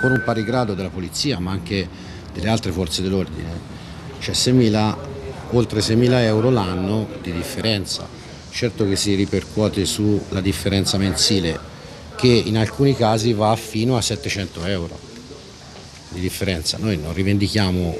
con un pari grado della polizia ma anche delle altre forze dell'ordine, c'è 6.000, oltre 6.000 euro l'anno di differenza. Certo che si ripercuote sulla differenza mensile che in alcuni casi va fino a 700 euro di differenza. Noi non rivendichiamo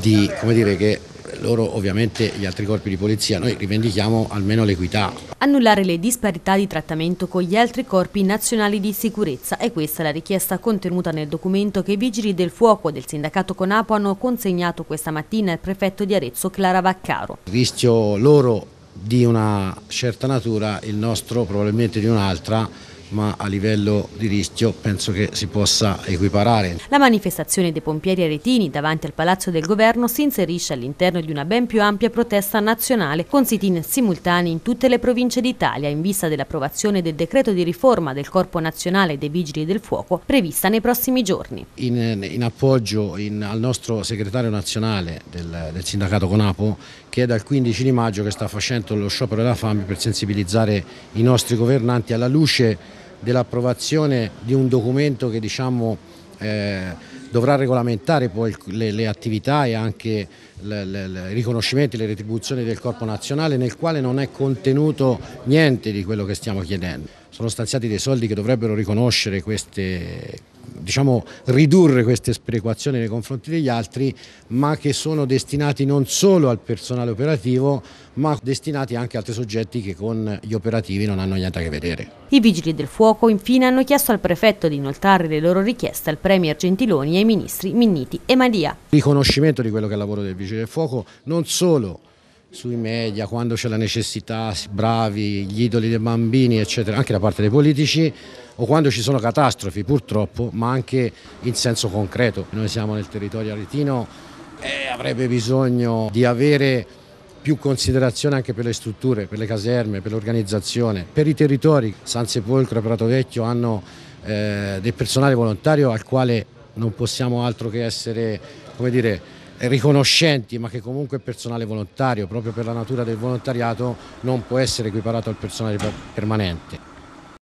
di, come dire, che loro ovviamente gli altri corpi di polizia, noi rivendichiamo almeno l'equità. Annullare le disparità di trattamento con gli altri corpi nazionali di sicurezza è questa la richiesta contenuta nel documento che i Vigili del Fuoco del sindacato Conapo hanno consegnato questa mattina al prefetto di Arezzo Clara Vaccaro. Il rischio loro di una certa natura, il nostro probabilmente di un'altra, ma a livello di rischio penso che si possa equiparare. La manifestazione dei pompieri aretini davanti al Palazzo del Governo si inserisce all'interno di una ben più ampia protesta nazionale con sit-in simultanei in tutte le province d'Italia in vista dell'approvazione del decreto di riforma del Corpo Nazionale dei Vigili del Fuoco prevista nei prossimi giorni. In, in appoggio in, al nostro segretario nazionale del, del sindacato Conapo che è dal 15 di maggio che sta facendo lo sciopero della fame per sensibilizzare i nostri governanti alla luce dell'approvazione di un documento che diciamo, eh, dovrà regolamentare poi le, le attività e anche i riconoscimenti e le retribuzioni del Corpo Nazionale nel quale non è contenuto niente di quello che stiamo chiedendo. Sono stanziati dei soldi che dovrebbero riconoscere queste, diciamo, ridurre queste sperequazioni nei confronti degli altri, ma che sono destinati non solo al personale operativo, ma destinati anche a altri soggetti che con gli operativi non hanno niente a che vedere. I Vigili del Fuoco infine hanno chiesto al prefetto di inoltrare le loro richieste al Premier Gentiloni e ai ministri Minniti e Madia. Riconoscimento di quello che è il lavoro del Vigili del Fuoco, non solo sui media, quando c'è la necessità, bravi, gli idoli dei bambini, eccetera, anche da parte dei politici, o quando ci sono catastrofi purtroppo, ma anche in senso concreto. Noi siamo nel territorio aretino e avrebbe bisogno di avere più considerazione anche per le strutture, per le caserme, per l'organizzazione, per i territori. San Sepolcro e Prato Vecchio hanno eh, del personale volontario al quale non possiamo altro che essere, come dire, riconoscenti ma che comunque il personale volontario proprio per la natura del volontariato non può essere equiparato al personale permanente.